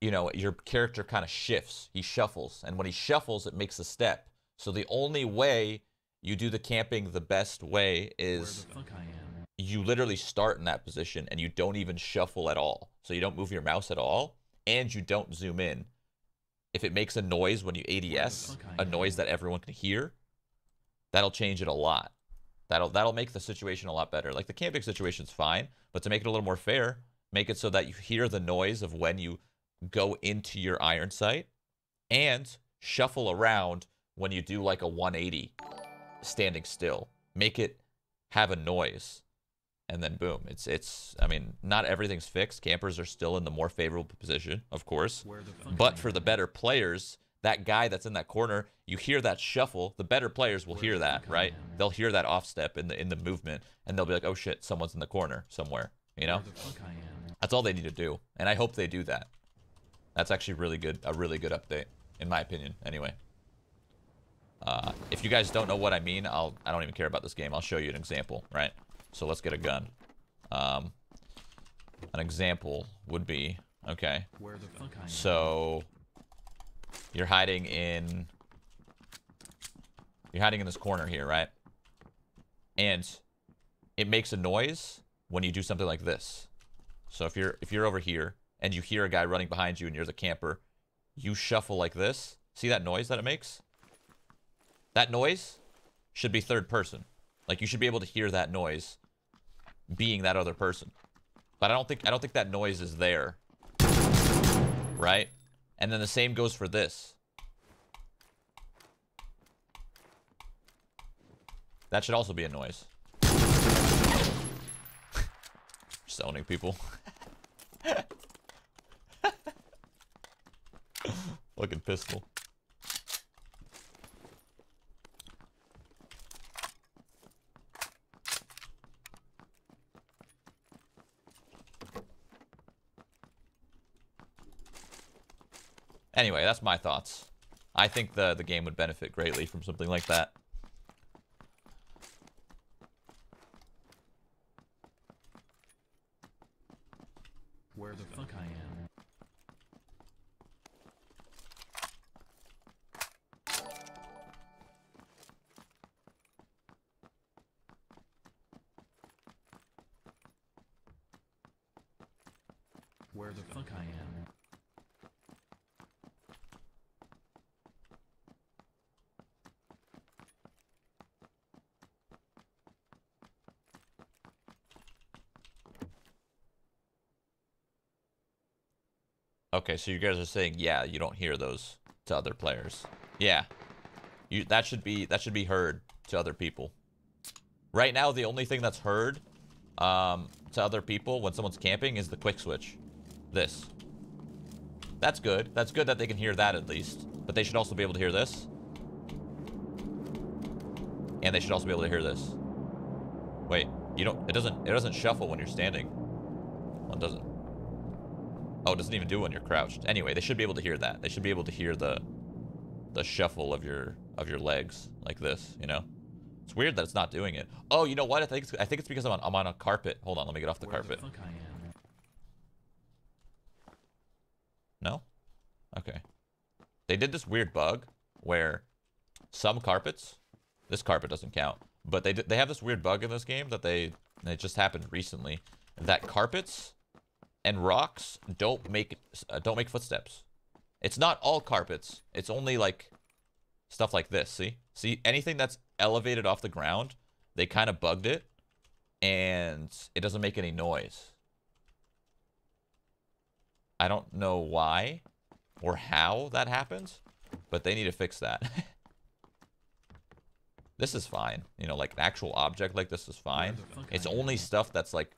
you know, your character kind of shifts. He shuffles. And when he shuffles, it makes a step. So the only way you do the camping the best way is you literally start in that position and you don't even shuffle at all. So you don't move your mouse at all and you don't zoom in. If it makes a noise when you ADS, a noise that everyone can hear, that'll change it a lot. That'll that'll make the situation a lot better. Like the camping situation's fine, but to make it a little more fair, make it so that you hear the noise of when you go into your iron sight and shuffle around when you do like a 180 standing still. Make it have a noise. And then boom, it's it's I mean, not everything's fixed. Campers are still in the more favorable position, of course. But for the better players, that guy that's in that corner, you hear that shuffle, the better players will hear that, right? They'll hear that off step in the in the movement and they'll be like, "Oh shit, someone's in the corner somewhere." You know? That's all they need to do. And I hope they do that. That's actually really good, a really good update in my opinion anyway. Uh, if you guys don't know what I mean, I'll I don't even care about this game. I'll show you an example, right? So let's get a gun. Um, an example would be okay. Where the fuck So you're hiding in you're hiding in this corner here, right? And it makes a noise when you do something like this. So if you're if you're over here and you hear a guy running behind you and you're the camper, you shuffle like this. See that noise that it makes? That noise should be third person. Like you should be able to hear that noise being that other person. But I don't think I don't think that noise is there. Right? And then the same goes for this. That should also be a noise. Just owning people. Fucking pistol. Anyway, that's my thoughts. I think the, the game would benefit greatly from something like that. Where the fuck I am. Where the fuck I am. Okay, so you guys are saying, yeah, you don't hear those to other players. Yeah. You that should be that should be heard to other people. Right now, the only thing that's heard um, to other people when someone's camping is the quick switch. This. That's good. That's good that they can hear that at least. But they should also be able to hear this. And they should also be able to hear this. Wait, you don't it doesn't it doesn't shuffle when you're standing. One doesn't. Oh, it doesn't even do when you're crouched. Anyway, they should be able to hear that. They should be able to hear the the shuffle of your of your legs like this, you know? It's weird that it's not doing it. Oh, you know what? I think it's, I think it's because I'm on, I'm on a carpet. Hold on, let me get off the Where carpet. the fuck I am. No? Okay. They did this weird bug where some carpets, this carpet doesn't count, but they did, they have this weird bug in this game that they it just happened recently that carpets and rocks don't make uh, don't make footsteps. It's not all carpets. It's only like stuff like this, see? See anything that's elevated off the ground, they kind of bugged it and it doesn't make any noise. I don't know why or how that happens, but they need to fix that. this is fine. You know, like an actual object like this is fine. It's only stuff that's like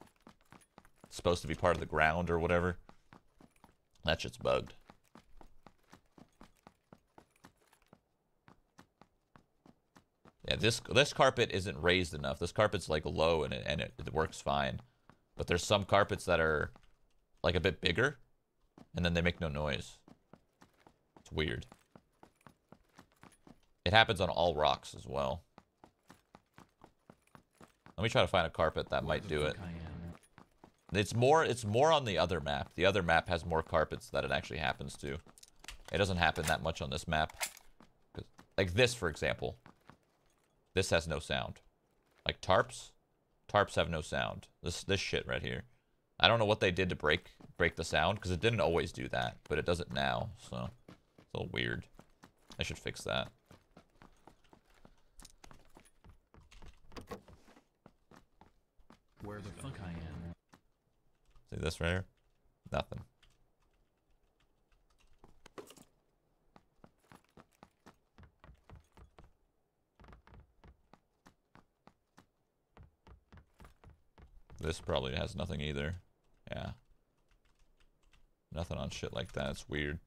supposed to be part of the ground or whatever. That shit's bugged. Yeah, this this carpet isn't raised enough. This carpet's like low and it and it, it works fine. But there's some carpets that are like a bit bigger and then they make no noise. It's weird. It happens on all rocks as well. Let me try to find a carpet that might do it. It's more it's more on the other map. The other map has more carpets that it actually happens to. It doesn't happen that much on this map. Like this, for example. This has no sound. Like tarps, tarps have no sound. This this shit right here. I don't know what they did to break break the sound because it didn't always do that, but it does it now. So it's a little weird. I should fix that. Where the. See this right here? Nothing. This probably has nothing either. Yeah. Nothing on shit like that. It's weird.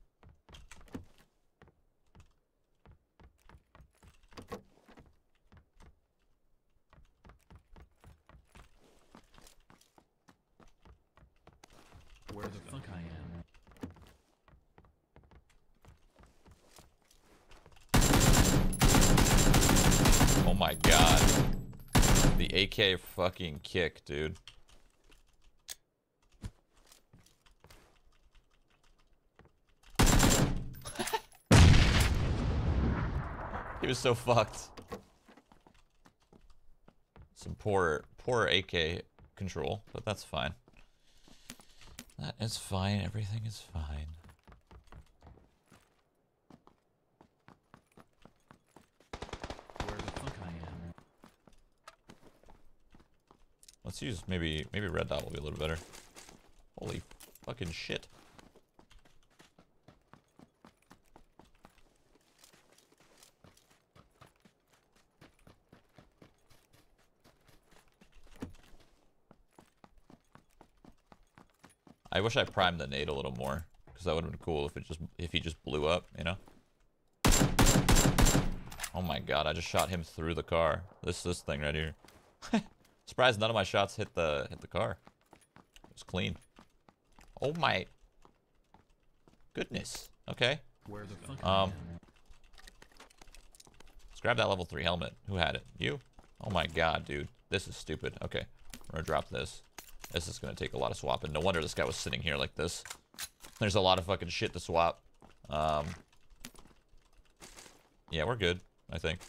Where the fuck I am. Oh my god. The AK fucking kick, dude. he was so fucked. Some poor, poor AK control, but that's fine. That is fine. Everything is fine. Where the fuck I am. Let's use maybe maybe red dot will be a little better. Holy fucking shit. I wish I primed the nade a little more, because that would have been cool if it just if he just blew up, you know? Oh my god, I just shot him through the car. This this thing right here. Surprised none of my shots hit the hit the car. It was clean. Oh my goodness. Okay. Where the fuck Um, Let's grab that level 3 helmet. Who had it? You? Oh my god, dude. This is stupid. Okay. I'm gonna drop this. This is gonna take a lot of swapping. No wonder this guy was sitting here like this. There's a lot of fucking shit to swap. Um, yeah, we're good, I think.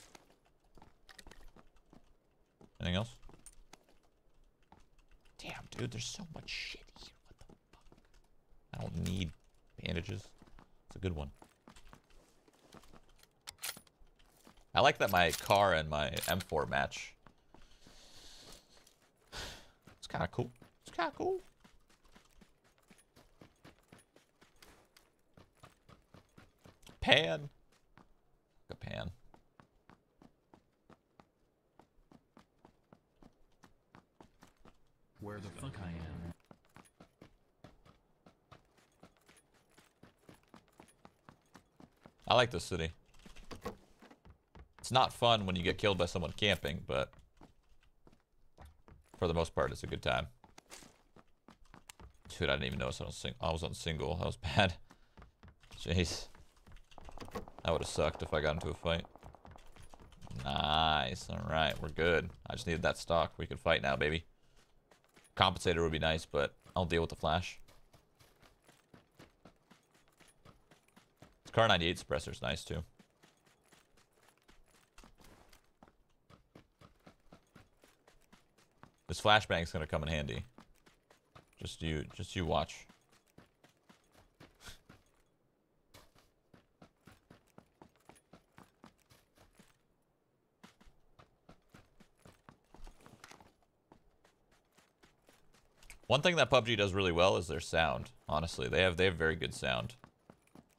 Anything else? Damn, dude, there's so much shit here. What the fuck? I don't need bandages. It's a good one. I like that my car and my M4 match. It's kind of cool. It's kind of cool. Pan. A pan. Where the fuck I am. I like this city. It's not fun when you get killed by someone camping, but for the most part, it's a good time. Dude, I didn't even notice I was, I was on single. That was bad. Jeez. That would have sucked if I got into a fight. Nice. All right, we're good. I just needed that stock. We can fight now, baby. Compensator would be nice, but I'll deal with the flash. This Kar98 suppressor's nice too. This flashbang's gonna come in handy. Just you, just you watch. One thing that PUBG does really well is their sound. Honestly, they have they have very good sound.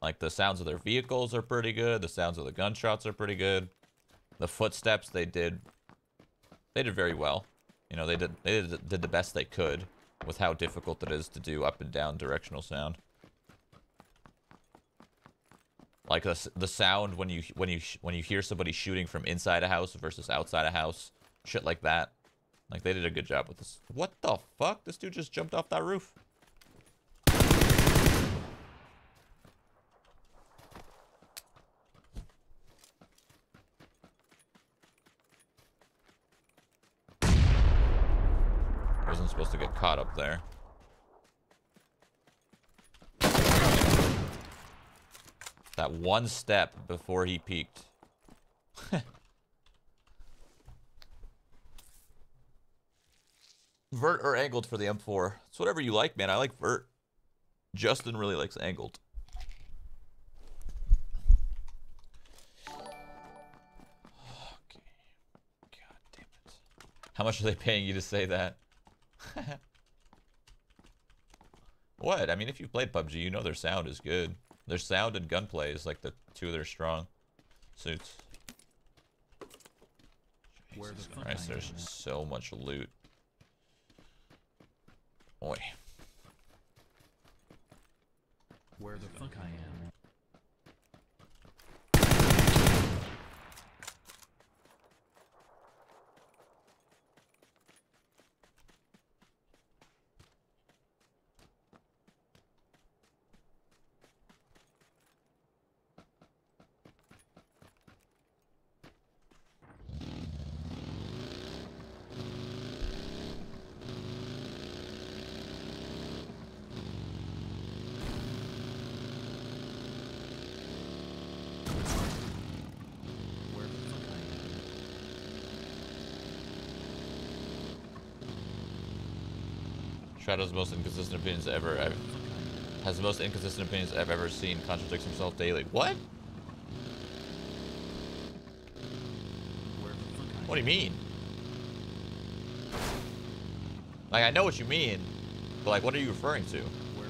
Like the sounds of their vehicles are pretty good. The sounds of the gunshots are pretty good. The footsteps they did, they did very well. You know, they did they did, did the best they could with how difficult it is to do up and down directional sound. Like the the sound when you when you when you hear somebody shooting from inside a house versus outside a house, shit like that. Like, they did a good job with this. What the fuck? This dude just jumped off that roof. Wasn't supposed to get caught up there. That one step before he peeked. vert or angled for the M4. It's whatever you like, man. I like vert. Justin really likes angled. Okay. God damn it. How much are they paying you to say that? what? I mean, if you've played PUBG, you know their sound is good. Their sound and gunplay is like the two of their strong suits. Where Jesus Christ, there's so much loot. Boy. Where the fuck I am. Where the fuck I am. Shroud's most inconsistent opinions ever. I've, has the most inconsistent opinions I've ever seen. Contradicts himself daily. What? What do you mean? Like, I know what you mean, but like, what are you referring to?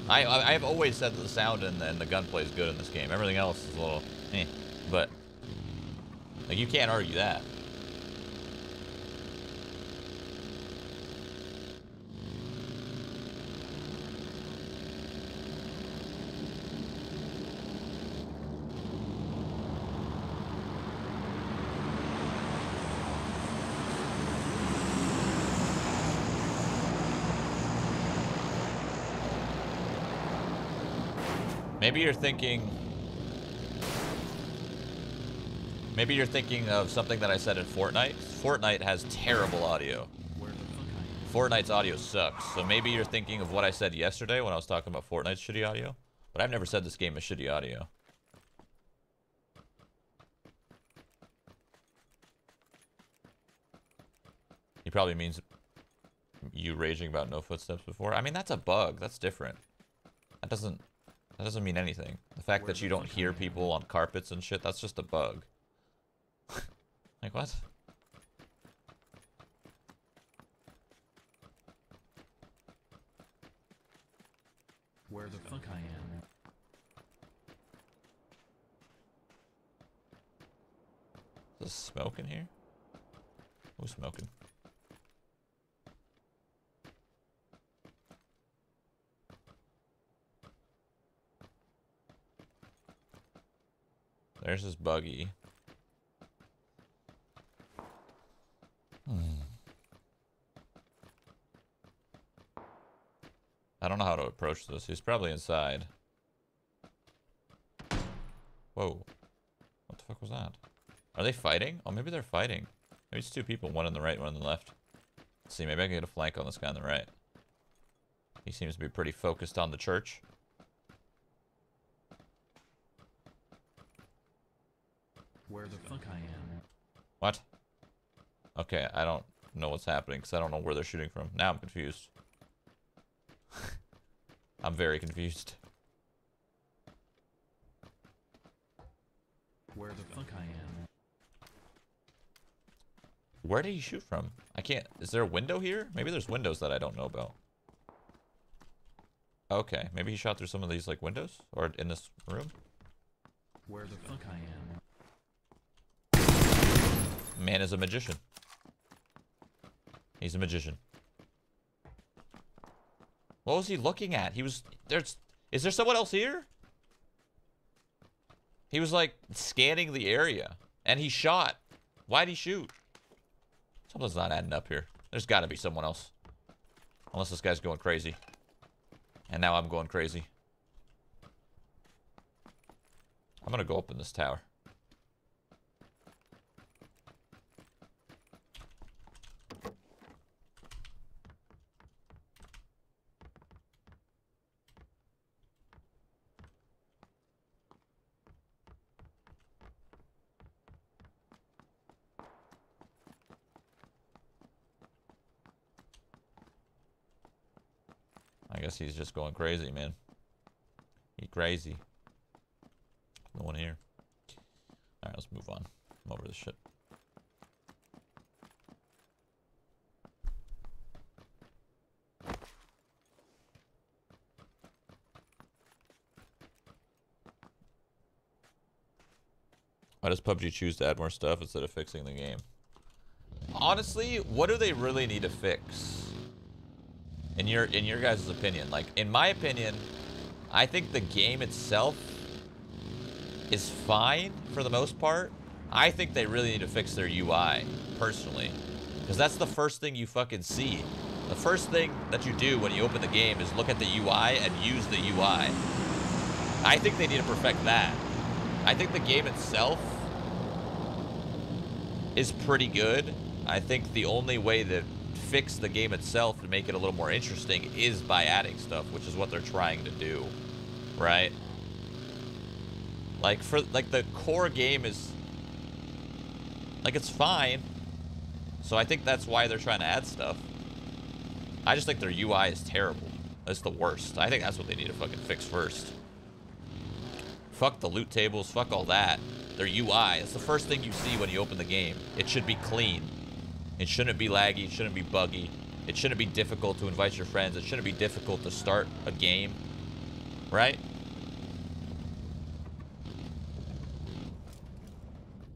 I I have always said that the sound and, and the gunplay is good in this game. Everything else is a little, eh. But like, you can't argue that. Maybe you're thinking. Maybe you're thinking of something that I said in Fortnite. Fortnite has terrible audio. Fortnite's audio sucks. So maybe you're thinking of what I said yesterday when I was talking about Fortnite's shitty audio. But I've never said this game is shitty audio. He probably means you raging about no footsteps before. I mean, that's a bug. That's different. That doesn't that doesn't mean anything. The fact that you don't hear people on carpets and shit, that's just a bug. like what? Where the fuck I am. Is there smoke in here? Who's smoking? There's this buggy. Hmm. I don't know how to approach this. He's probably inside. Whoa. What the fuck was that? Are they fighting? Oh, maybe they're fighting. Maybe it's two people, one on the right, one on the left. Let's see, maybe I can get a flank on this guy on the right. He seems to be pretty focused on the church. Where the fuck I am. What? Okay, I don't know what's happening because I don't know where they're shooting from. Now I'm confused. I'm very confused. Where the fuck I am. Where did he shoot from? I can't. Is there a window here? Maybe there's windows that I don't know about. Okay, maybe he shot through some of these like windows or in this room. Where the fuck I am. Man is a magician. He's a magician. What was he looking at? He was there's is there someone else here? He was like scanning the area and he shot. Why'd he shoot? Something's not adding up here. There's got to be someone else. Unless this guy's going crazy. And now I'm going crazy. I'm going to go up in this tower. Guess he's just going crazy, man. He crazy. No one here. Alright, let's move on. I'm over this shit. Why does PUBG choose to add more stuff instead of fixing the game? Honestly, what do they really need to fix? In your in your guys' opinion, like in my opinion, I think the game itself is fine for the most part. I think they really need to fix their UI, personally. Because that's the first thing you fucking see. The first thing that you do when you open the game is look at the UI and use the UI. I think they need to perfect that. I think the game itself is pretty good. I think the only way to fix the game itself to make it a little more interesting is by adding stuff, which is what they're trying to do, right? Like for like the core game is like it's fine. So I think that's why they're trying to add stuff. I just think their UI is terrible. That's the worst. I think that's what they need to fucking fix first. Fuck the loot tables, fuck all that. Their UI, it's the first thing you see when you open the game. It should be clean. It shouldn't be laggy, it shouldn't be buggy. It shouldn't be difficult to invite your friends. It shouldn't be difficult to start a game. Right?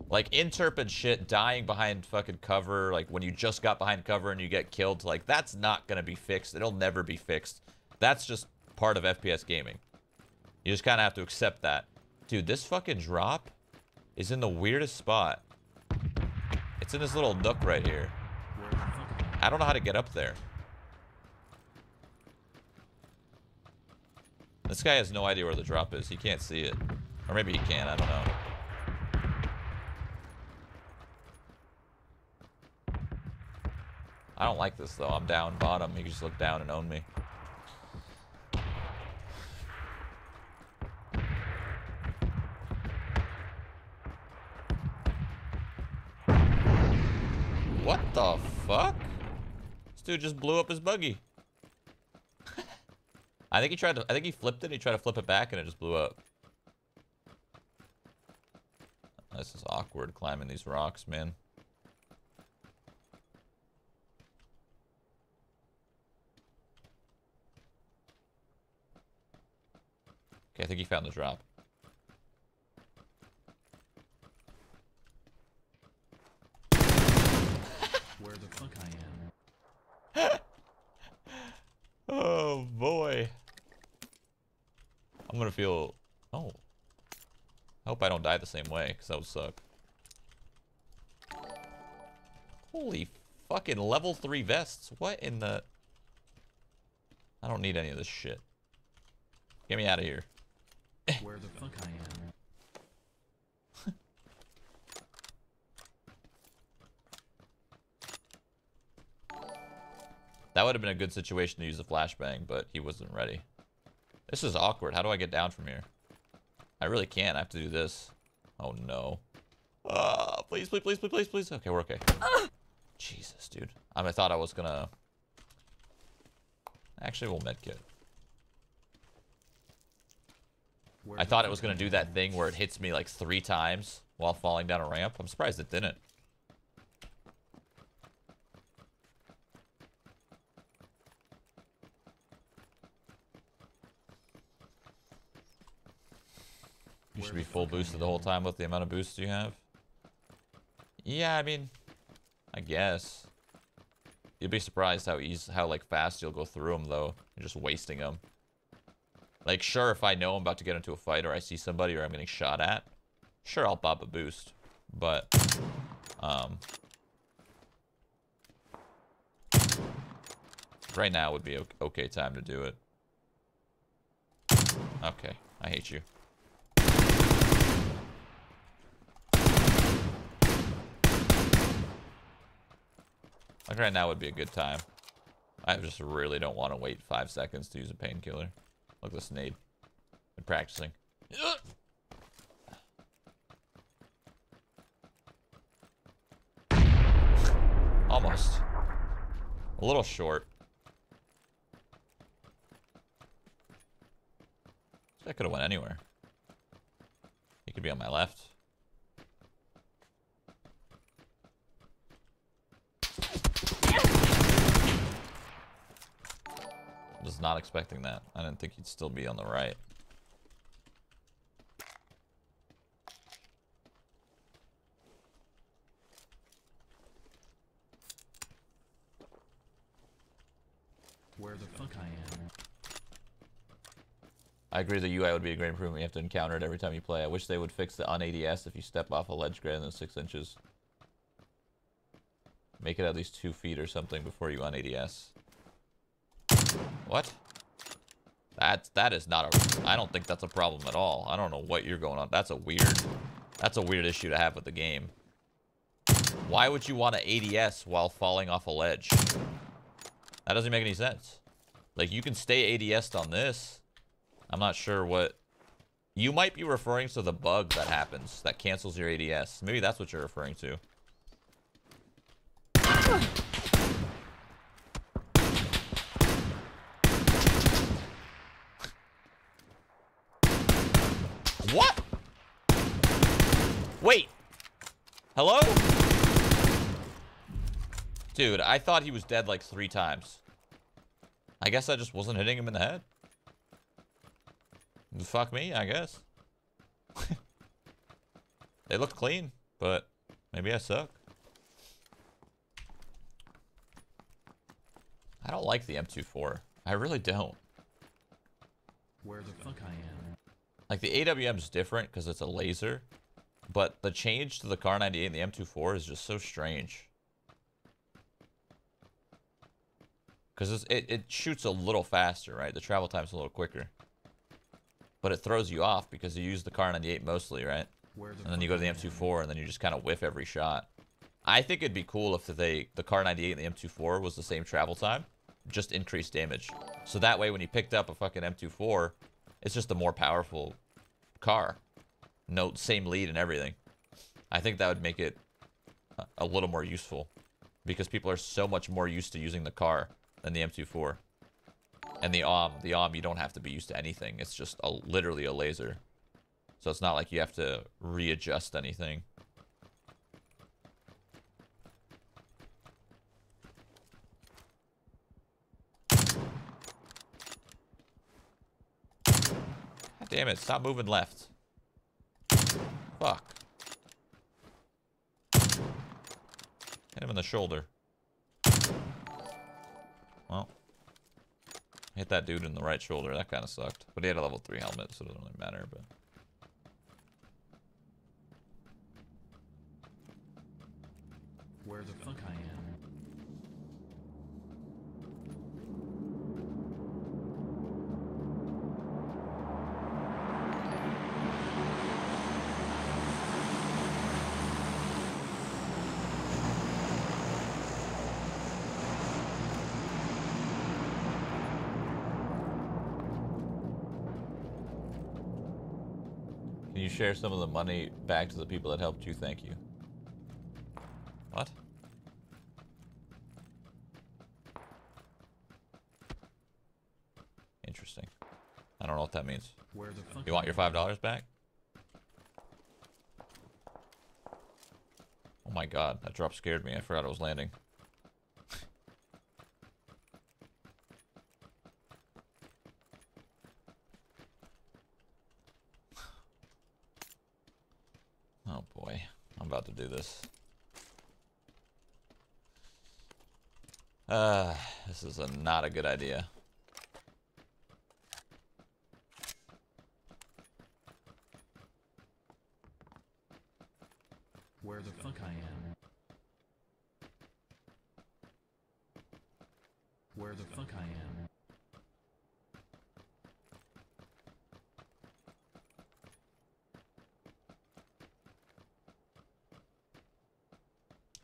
Like interp and shit dying behind fucking cover, like when you just got behind cover and you get killed, like that's not gonna be fixed. It'll never be fixed. That's just part of FPS gaming. You just kind of have to accept that. Dude, this fucking drop is in the weirdest spot. It's in this little nook right here. I don't know how to get up there. This guy has no idea where the drop is. He can't see it. Or maybe he can, I don't know. I don't like this though. I'm down bottom. He can just look down and own me. What the fuck? This dude just blew up his buggy. I think he tried to I think he flipped it, he tried to flip it back and it just blew up. This is awkward climbing these rocks, man. Okay, I think he found the drop. Where the fuck I am. Oh boy. I'm gonna feel. Oh. I hope I don't die the same way, because that would suck. Holy fucking level 3 vests. What in the. I don't need any of this shit. Get me out of here. Where the fuck I am. That would have been a good situation to use a flashbang, but he wasn't ready. This is awkward. How do I get down from here? I really can't. I have to do this. Oh, no. Uh, please, please, please, please, please, please. Okay, we're okay. Jesus, dude. I, mean, I thought I was gonna... Actually, we'll medkit. I thought it was gonna do that thing where it hits me like three times while falling down a ramp. I'm surprised it didn't. You should be full boosted the whole time with the amount of boosts you have. Yeah, I mean, I guess. You'd be surprised how easy, how like fast you'll go through them though. You're just wasting them. Like, sure, if I know I'm about to get into a fight or I see somebody or I'm getting shot at, sure, I'll pop a boost. But, um, right now would be okay time to do it. Okay, I hate you. Like right now would be a good time. I just really don't want to wait five seconds to use a painkiller. Look this nade. Been practicing. Almost. A little short. I could have went anywhere. He could be on my left. Was not expecting that. I didn't think he'd still be on the right. Where the fuck I am? I agree the UI would be a great improvement. You have to encounter it every time you play. I wish they would fix the on ADS if you step off a ledge greater than six inches. Make it at least two feet or something before you on ADS. What? That that is not a. I don't think that's a problem at all. I don't know what you're going on. That's a weird. That's a weird issue to have with the game. Why would you want to ADS while falling off a ledge? That doesn't make any sense. Like you can stay ADS'd on this. I'm not sure what. You might be referring to the bug that happens that cancels your ADS. Maybe that's what you're referring to. What? Wait. Hello? Dude, I thought he was dead like three times. I guess I just wasn't hitting him in the head. Fuck me, I guess. they look clean, but maybe I suck. I don't like the M24. I really don't. Where the fuck I am? Like the AWM is different because it's a laser, but the change to the Kar98 and the M24 is just so strange. Because it, it shoots a little faster, right? The travel time's a little quicker. But it throws you off because you use the Kar98 mostly, right? The And then you go to the fuck I am? M24 and then you just kind of whiff every shot. I think it'd be cool if they the Kar98 and the M24 was the same travel time, just increased damage. So that way when you picked up a fucking M24, it's just a more powerful Kar. No, same lead and everything. I think that would make it a- little more useful because people are so much more used to using the Kar than the M24. And the AWM, the AWM, you don't have to be used to anything. It's just a, literally a laser. So it's not like you have to readjust anything. Damn it, stop moving left. Fuck. Hit him in the shoulder. Well. Hit that dude in the right shoulder. That kind of sucked. But he had a level 3 helmet, so it doesn't really matter, but... Where the fuck I am? Can you share some of the money back to the people that helped you? Thank you. What? Interesting. I don't know what that means. Where the fuck You want your five dollars back? Oh my god, that drop scared me. I forgot it was landing. Oh boy, I'm about to do this. Uh, this is a, not a good idea. Where the fuck I am? Where the fuck I am?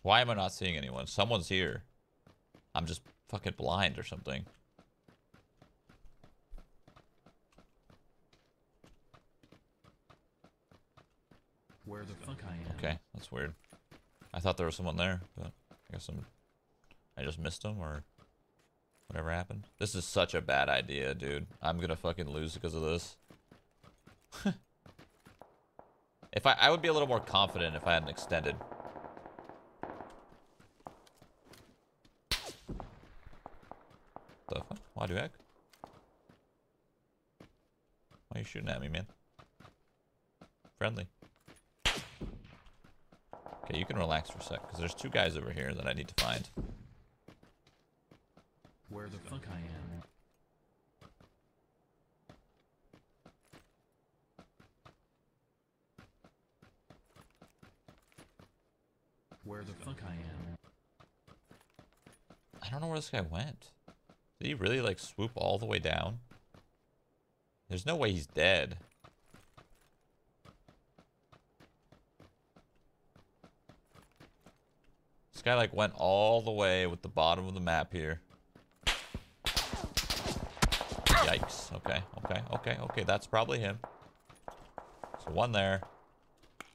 Why am I not seeing anyone? Someone's here. I'm just fucking blind or something. Where the fuck I am? Okay, that's weird. I thought there was someone there, but I guess I'm, I just missed him or whatever happened. This is such a bad idea, dude. I'm gonna fucking lose because of this. If I, I would be a little more confident if I hadn't extended. The fuck? Why do I? Why are you shooting at me, man? Friendly. Okay, you can relax for a sec, because there's two guys over here that I need to find. Where the fuck I am? Where the fuck I am? I don't know where this guy went. Did he really, like, swoop all the way down? There's no way he's dead. This guy, like, went all the way with the bottom of the map here. Yikes. Okay, okay, okay, okay. That's probably him. So one there.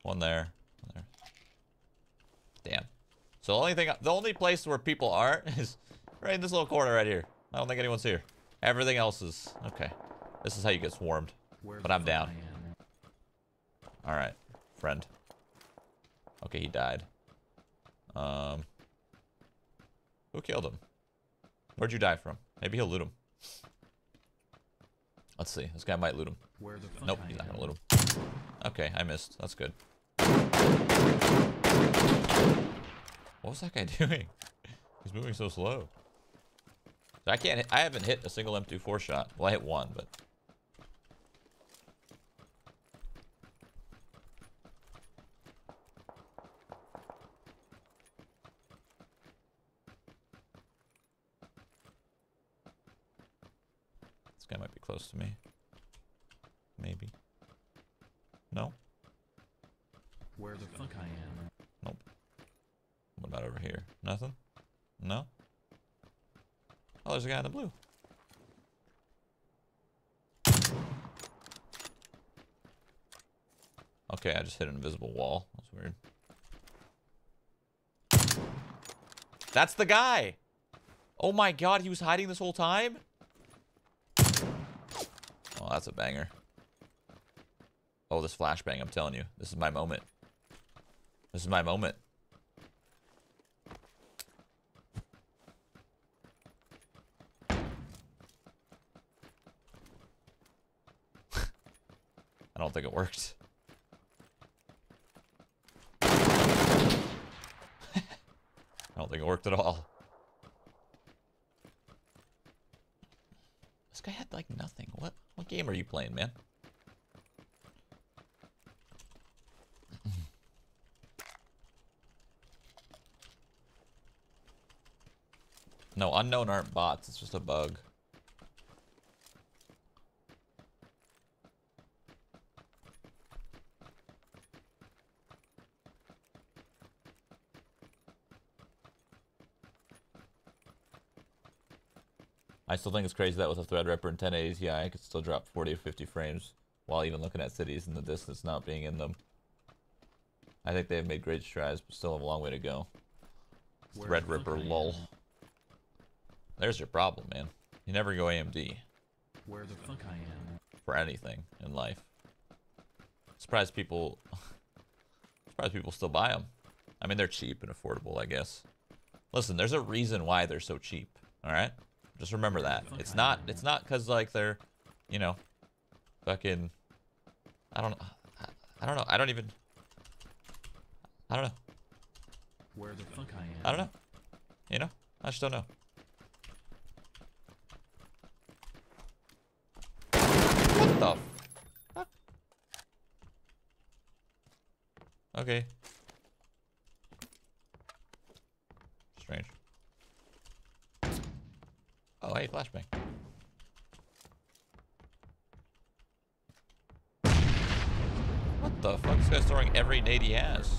One there. One there. Damn. So the only thing, the only place where people aren't is right in this little corner right here. I don't think anyone's here. Everything else is, okay. This is how you get swarmed. Where But I'm down. Alright, friend. Okay, he died. Um, who killed him? Where'd you die from? Maybe he'll loot him. Let's see. This guy might loot him. Where the fuck Nope, I he's not gonna loot him. Okay, I missed. That's good. What was that guy doing? He's moving so slow. I can't. I haven't hit a single M24 shot. Well, I hit one, but this guy might be close to me. Maybe. No. Where the fuck I am? Nope. What about over here? Nothing? There's a guy in the blue. Okay, I just hit an invisible wall. That's weird. That's the guy! Oh my god, he was hiding this whole time? Oh, that's a banger. Oh, this flashbang, I'm telling you. This is my moment. This is my moment. I don't think it worked. I don't think it worked at all. This guy had like nothing. What what game are you playing, man? No, unknown aren't bots. It's just a bug. Still think it's crazy that with a Threadripper in 1080 Ti, I could still drop 40 or 50 frames while even looking at cities in the distance not being in them. I think they've made great strides, but still have a long way to go. Where the fuck Threadripper lol. There's your problem, man. You never go AMD Where the fuck I am? for anything in life. Surprised people. surprised people still buy them. I mean, they're cheap and affordable, I guess. Listen, there's a reason why they're so cheap. All right, just remember that. It's not. It's not because like they're, you know, fucking. I don't. I, I don't know. I don't even. I don't know. Where the fuck I am? I don't know. You know, I just don't know. What the fuck? Okay. Strange. Oh, hey, flashbang. What the fuck? This guy's throwing every nade he has.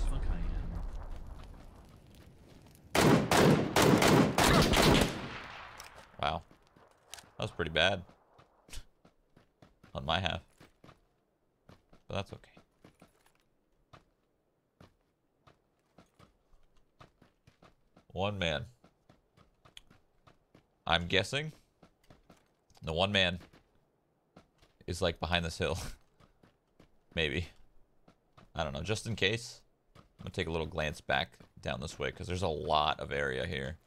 Wow. That was pretty bad. On my half. But that's okay. One man. I'm guessing the one man is like behind this hill. Maybe. I don't know, just in case. I'm gonna take a little glance back down this way because there's a lot of area here.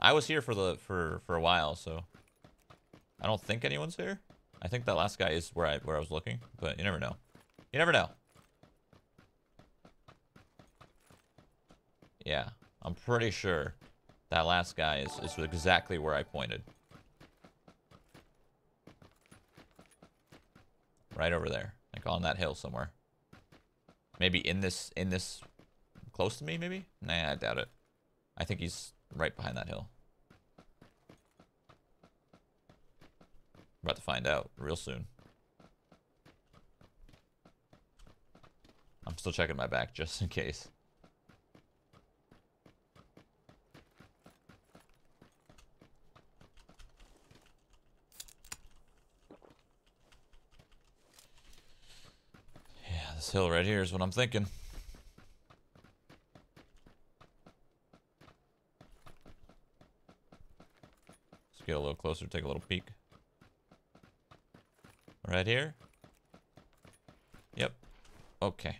I was here for the for for a while, so I don't think anyone's here. I think that last guy is where I where I was looking, but you never know. You never know. Yeah, I'm pretty sure that last guy is, is exactly where I pointed. Right over there. Like on that hill somewhere. Maybe in this, in this, close to me maybe? Nah, I doubt it. I think he's right behind that hill. About to find out real soon. I'm still checking my back just in case. Yeah, this hill right here is what I'm thinking. Let's get a little closer, take a little peek. Right here? Yep. Okay.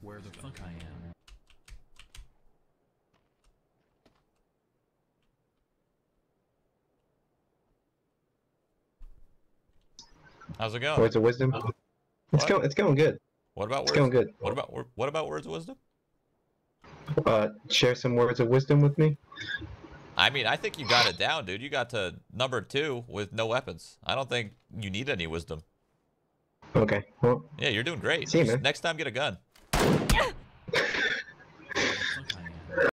Where the fuck I am. How's it going? Words of wisdom. It's going. It's going good. What about It's words? going good. What about what about words of wisdom? Uh, share some words of wisdom with me. I mean, I think you got it down, dude. You got to number two with no weapons. I don't think you need any wisdom. Okay. Well, Yeah, you're doing great. See you, man. Next time, get a gun.